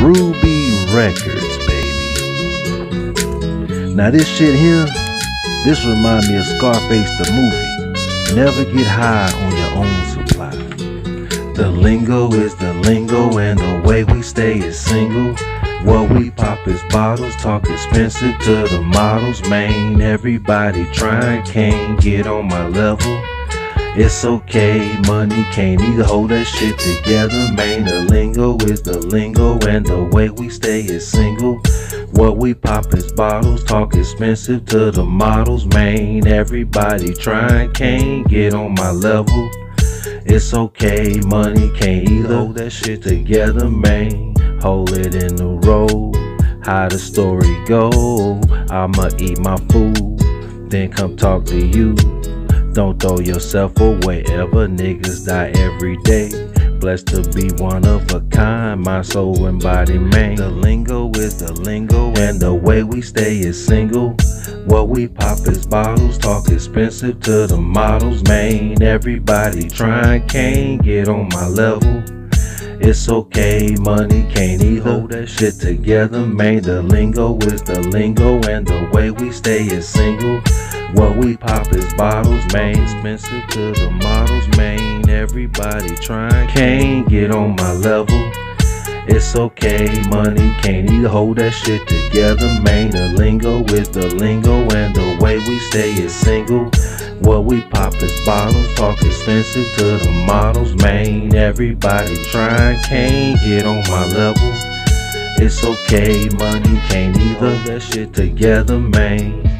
Ruby Records, baby. Now this shit here, this remind me of Scarface the movie. Never get high on your own supply. The lingo is the lingo and the way we stay is single. What we pop is bottles, talk expensive to the models, man. Everybody trying, can't get on my level. It's okay, money can't even hold that shit together, man. The lingo is the lingo, and the way we stay is single. What we pop is bottles, talk expensive to the models, man. Everybody trying, can't get on my level. It's okay, money can't either hold that shit together, man. Hold it in the road. How the story go? I'ma eat my food, then come talk to you. Don't throw yourself away ever. Niggas die every day. Blessed to be one of a kind, my soul and body man. The lingo is the lingo, and the way we stay is single. What we pop is bottles, talk expensive to the models, man. Everybody trying, can't get on my level. It's okay, money can't either hold that shit together, man. The lingo is the lingo, and the way we stay is single. What we pop is bottles, man. Expensive to the models, man. Everybody trying, can't get on my level. It's okay, money can't even hold that shit together, man. The lingo is the lingo, and the way we stay is single. What we pop is bottles, talk expensive to the models, man. Everybody trying, can't get on my level. It's okay, money can't either hold that shit together, man.